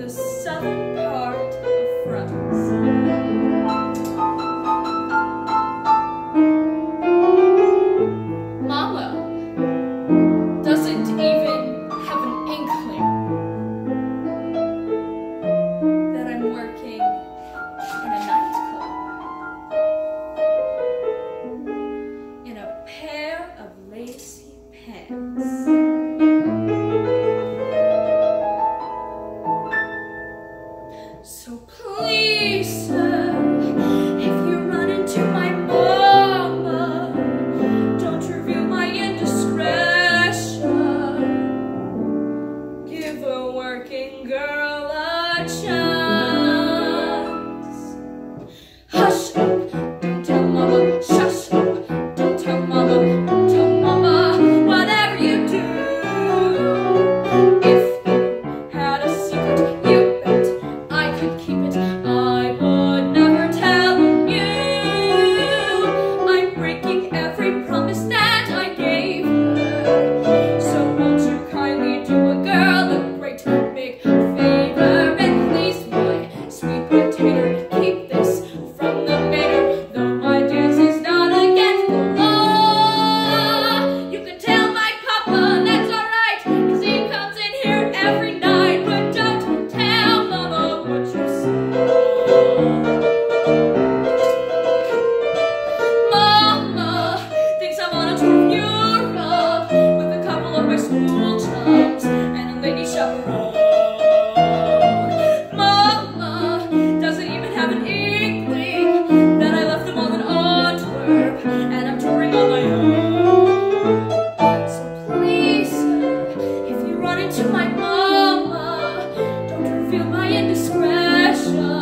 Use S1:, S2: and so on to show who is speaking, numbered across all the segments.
S1: the southern a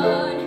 S1: indiscretion.